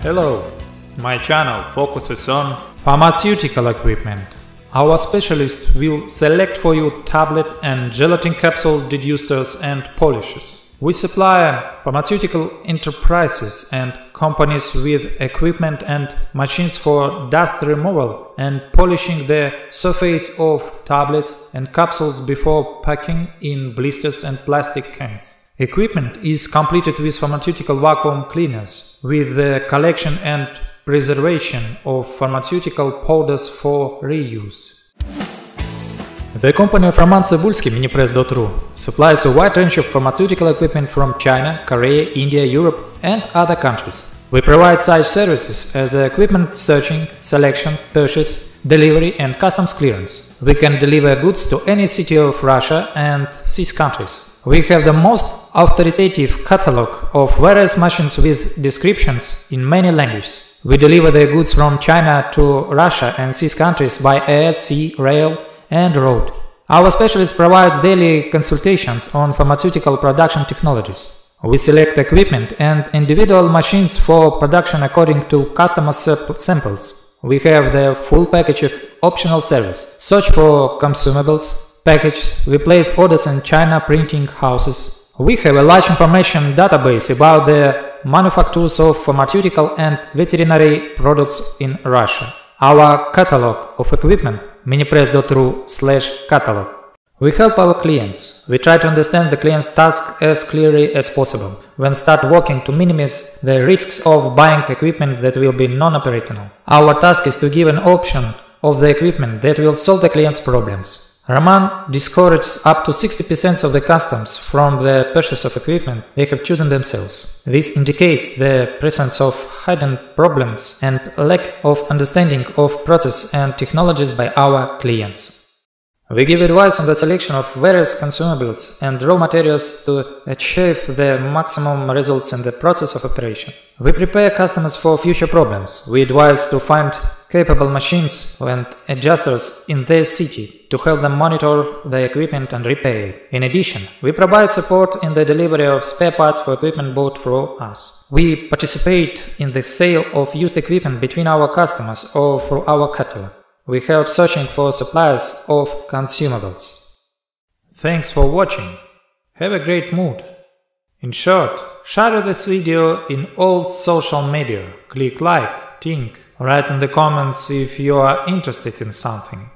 Hello, my channel focuses on pharmaceutical equipment. Our specialists will select for you tablet and gelatin capsule dedusters and polishers. We supply pharmaceutical enterprises and companies with equipment and machines for dust removal and polishing the surface of tablets and capsules before packing in blisters and plastic cans. Equipment is completed with pharmaceutical vacuum cleaners, with the collection and preservation of pharmaceutical powders for reuse. The company of Roman Tsibulsky, Minipress.ru, supplies a wide range of pharmaceutical equipment from China, Korea, India, Europe and other countries. We provide such services as equipment searching, selection, purchase, delivery and customs clearance. We can deliver goods to any city of Russia and these countries. We have the most authoritative catalog of various machines with descriptions in many languages. We deliver the goods from China to Russia and these countries by air, sea, rail and road. Our specialist provides daily consultations on pharmaceutical production technologies. We select equipment and individual machines for production according to customer samples. We have the full package of optional service. Search for consumables, package, we place orders in China printing houses. We have a large information database about the manufacturers of pharmaceutical and veterinary products in Russia. Our catalog of equipment minipress.ru slash catalog. We help our clients. We try to understand the client's task as clearly as possible. When start working to minimize the risks of buying equipment that will be non-operational. Our task is to give an option of the equipment that will solve the client's problems. Roman discourages up to 60% of the customs from the purchase of equipment they have chosen themselves. This indicates the presence of hidden problems and lack of understanding of process and technologies by our clients. We give advice on the selection of various consumables and raw materials to achieve the maximum results in the process of operation. We prepare customers for future problems. We advise to find capable machines and adjusters in their city to help them monitor the equipment and repair. In addition, we provide support in the delivery of spare parts for equipment bought through us. We participate in the sale of used equipment between our customers or through our catalog. We help searching for suppliers of consumables. Thanks for watching. Have a great mood. In short, share this video in all social media. Click like, think, write in the comments if you are interested in something.